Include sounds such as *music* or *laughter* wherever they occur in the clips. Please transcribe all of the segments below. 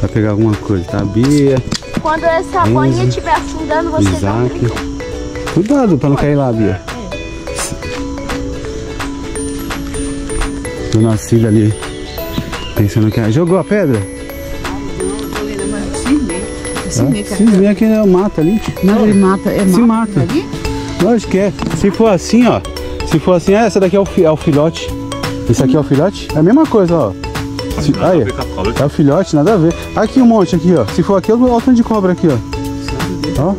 Vai pegar alguma coisa, tá? Bia, Quando essa Enzo, boinha estiver afundando, você Isaac. Cuidado pra não cair lá, Bia. Dona Cida ali. Pensando que. Jogou a pedra? Cisne, É? Cisne aqui é o mato ali. Não, ele mata, é Se mata. mata. Lógico que é. Se for assim, ó. Se for assim, essa daqui é o, fi- é o filhote. Esse aqui é o filhote? É a mesma coisa, ó. Se, aí, é o filhote, nada a ver. Aqui um monte aqui, ó. Se for aqui, olha o tanto de cobra aqui, ó. Ó.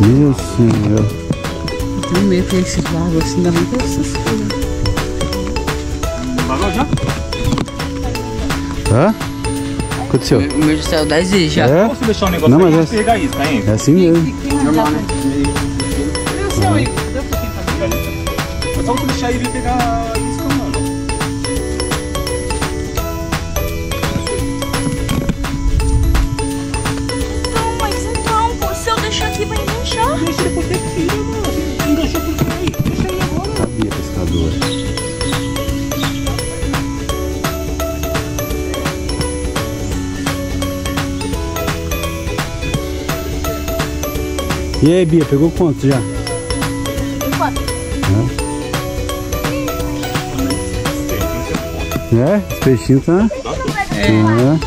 Meu senhor. Tem medo que esses lagos assim, ainda não tem essas coisas. Parou já? Hã? Aconteceu? O meu céu 10 vezes já. É? Posso deixar um negócio Não, aí mas é- pegar isso, tá indo? É assim mesmo. Normal, né? É só você deixar ele pegar enganchar. Deixa ele por ter filho, mano. Enganchou por quê? Deixa ele agora. Sabia, pescador. E aí, Bia, pegou quanto já? É, esse peixinho tá. É.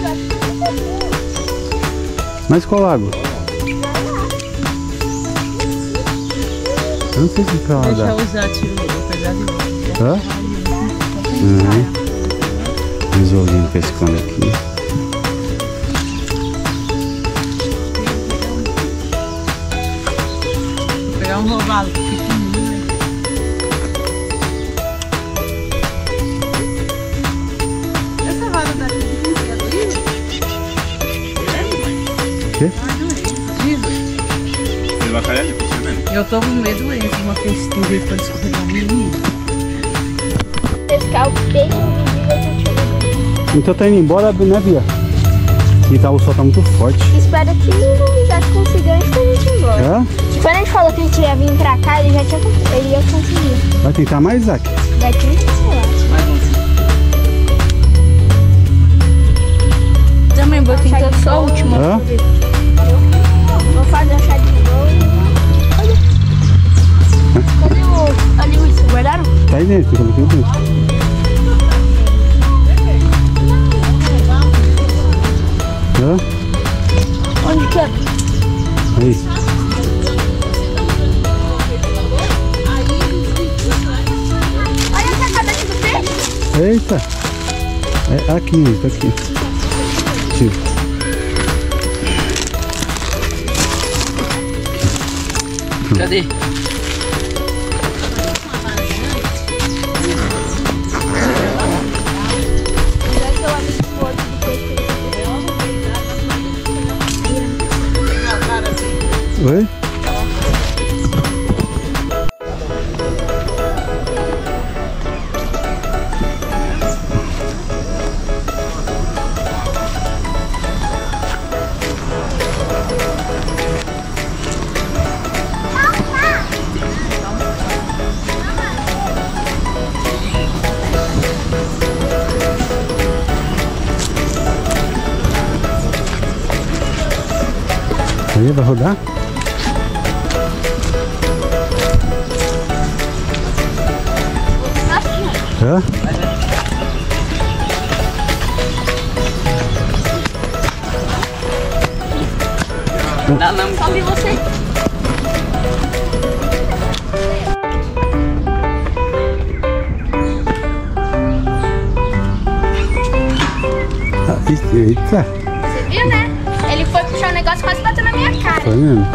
Mas qual lago? Eu não sei se pra Deixa eu usar tiro, apesar de Hã? Uhum. Resolvendo pescando aqui. Vou pegar um robalo pequenininho. Essa vara daqui é do Rio? Quê? Ele vai cair ali, você vendo? Eu tô com medo dele, uma vez que veio pra escorregar o menino. Então tá indo embora, né, Bia? E tá, o sol tá muito forte. Espero que não já consiga antes da gente ir embora. É? Quando a gente falou que a gente ia vir pra cá, ele já tinha ele ia conseguir. Vai tentar mais, Isaac? Daqui, sei lá. Aí. Eita! É aqui, tá aqui. Tira. Cadê? Oi? Aí, vai rodar? Hã? Dá não. Sobe você. Ah, Eita! Você viu, né? Ele foi puxar o negócio e quase bateu na minha cara. Foi mesmo?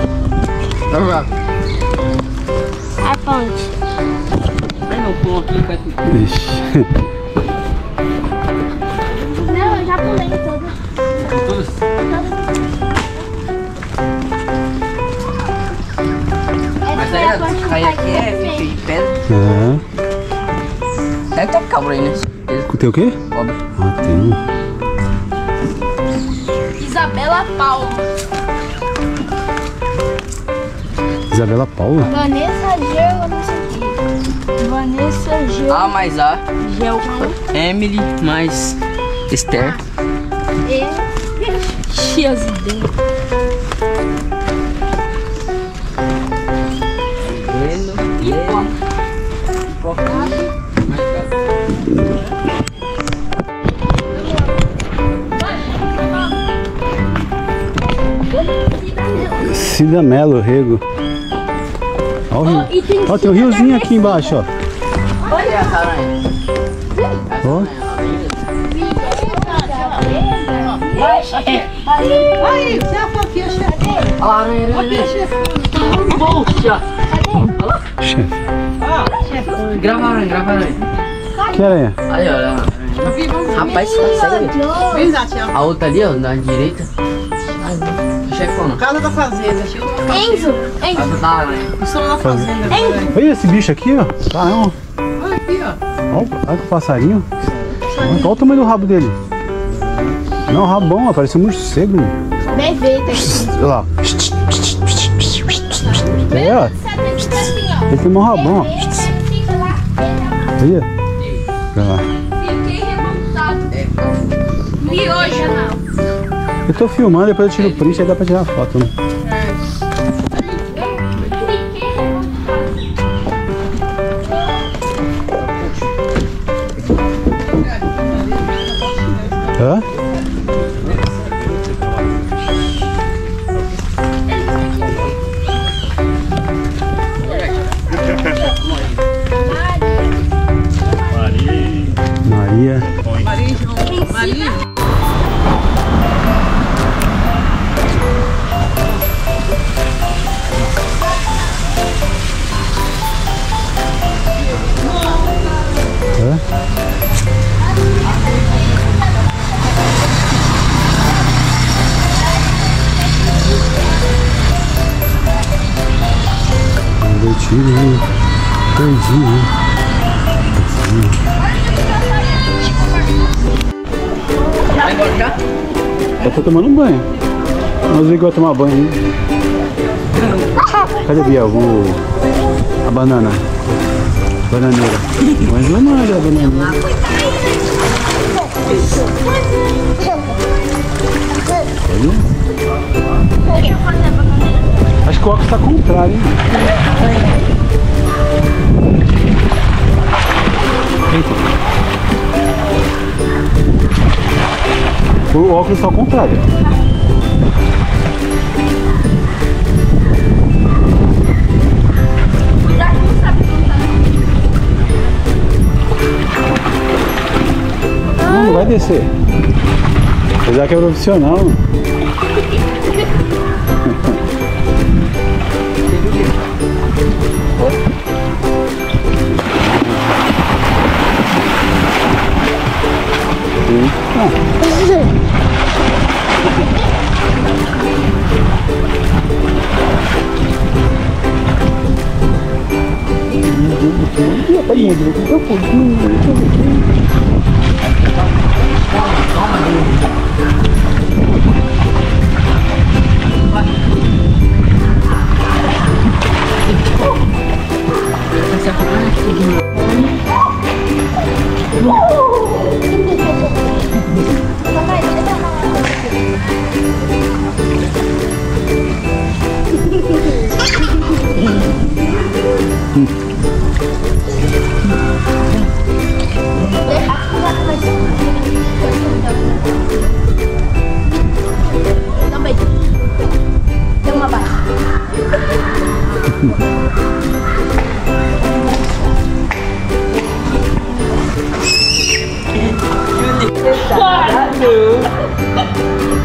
A ponte. Vai no perto. Ixi. Não, eu já pulei toda. Todos. Mas aí, aí aqui é feito de pedra. É. Deve ter cabra aí, né? Tem o quê? Cobra. Ah, tem. Isabela Paula. Isabela Paula? Vanessa Gel, Vanessa Gel. A mais A. Gel. Emily mais Esther. E Cheia as ideias. E. Cida Melo, Rego. Ó, o rio. e tem Ó, tem um riozinho aqui embaixo, ó. Olha essa aranha. Ó. Aí, você é a foquinha, chefe. Olha. Poxa. Chefe. Grava a aranha, grava a aranha. Que aranha? Aí, olha. Rapaz, sério. Vem, Natia. A outra ali, ó, na direita. Chefona. Casa da fazenda, Enzo, Enzo. Casa da aranha. Estamos na fazenda. velho. Olha esse bicho aqui, ó. Caramba. Olha aqui, ó. Olha, olha que passarinho. Olha, olha o tamanho do rabo dele. Não, rabão, ó, parece um morcego. Bem feito aqui. Olha lá. É, ó. Ele tem um rabão, ó. Olha. Olha lá. Fiquei revoltado. Miojo, tô filmando, depois eu tiro o print, aí dá pra tirar foto, né? Hã? Vai embora? Eu tô tomando banho. Mas eu igual tomar banho ainda. Cadê Bia? O... A banana. Bananeira. Mas não é a bananeira. Óculos ao contrário. Não. Não, vai descer. Apesar que é profissional. *laughs* có nhiều người cũng rất buồn vui nữa cho người!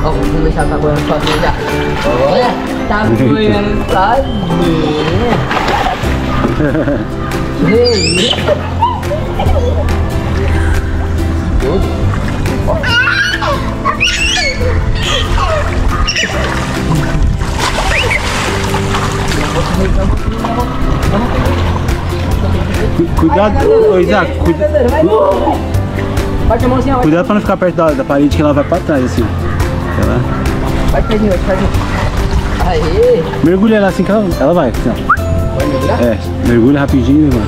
Ó, vamos deixar tá boiando sozinho já. Olha, tá boiando sozinho. Ei. cu- Cuidado, ô Isaac, cuida- cuidado pra não ficar perto da, da parede que ela vai pra trás assim. Ela Vai pertinho, vai pertinho. Aê. mergulha ela assim que ela, ela vai. Assim. Vai mergulhar? É, mergulha rapidinho, mano.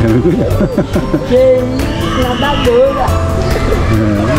Mergulha. Que isso, nadadora. É.